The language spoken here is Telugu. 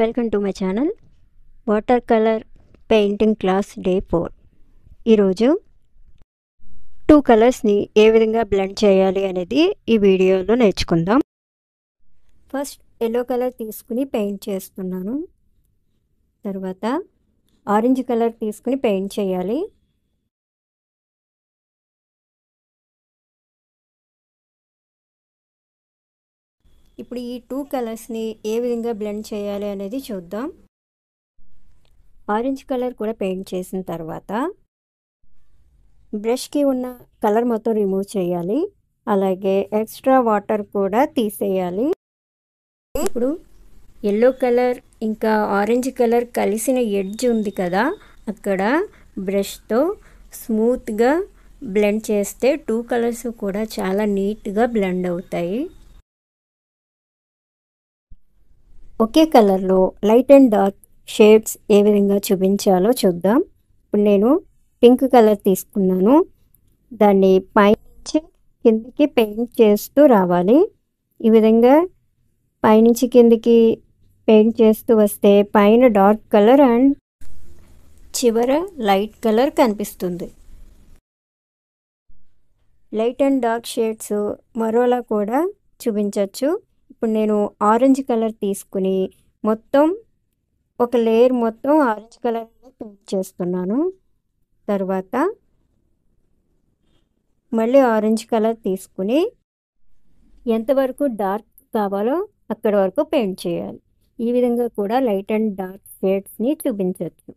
Welcome to my channel water colour painting class day four ఈరోజు టూ కలర్స్ని ఏ విధంగా బ్లెండ్ చేయాలి అనేది ఈ వీడియోలో నేర్చుకుందాం. ఫస్ట్ ఎల్లో కలర్ తీసుకుని పెయింట్ చేస్తున్నాను. తర్వాత ఆరెంజ్ కలర్ తీసుకుని పెయింట్ చేయాలి. ఇప్పుడు ఈ టూ కలర్స్ని ఏ విధంగా బ్లెండ్ చేయాలి అనేది చూద్దాం. ఆరెంజ్ కలర్ కూడా పెయింట్ చేసిన తర్వాత బ్రష్కి ఉన్న కలర్ మొత్తం రిమూవ్ చేయాలి. అలాగే ఎక్స్ట్రా వాటర్ కూడా తీసేయాలి. ఇప్పుడు ఎల్లో కలర్ ఇంకా ఆరెంజ్ కలర్ కలిసిన ఎడ్జ్ ఉంది కదా అక్కడ బ్రష్తో స్మూత్గా బ్లెండ్ చేస్తే టూ కలర్స్ కూడా చాలా నీట్గా బ్లెండ్ అవుతాయి. ఒకే కలర్లో లైట్ అండ్ డార్క్ షేడ్స్ ఏ విధంగా చూపించాలో చూద్దాం. ఇప్పుడు నేను పింక్ కలర్ తీసుకున్నాను. దాన్ని పైనుంచి కిందికి పెయింట్ చేస్తూ రావాలి. ఈ విధంగా పైనుంచి కిందికి పెయింట్ చేస్తూ వస్తే పైన డార్క్ కలర్ అండ్ చివర లైట్ కలర్ కనిపిస్తుంది. లైట్ అండ్ డార్క్ షేడ్స్ మరోలా కూడా చూపించవచ్చు ఇప్పుడు నేను ఆరెంజ్ కలర్ తీసుకుని మొత్తం ఒక లేయర్ మొత్తం ఆరెంజ్ కలర్ పెయింట్ చేస్తున్నాను. తర్వాత మళ్ళీ ఆరెంజ్ కలర్ తీసుకుని ఎంతవరకు డార్క్ కావాలో అక్కడ వరకు పెయింట్ చేయాలి. ఈ విధంగా కూడా లైట్ అండ్ డార్క్ షేడ్స్ని చూపించవచ్చు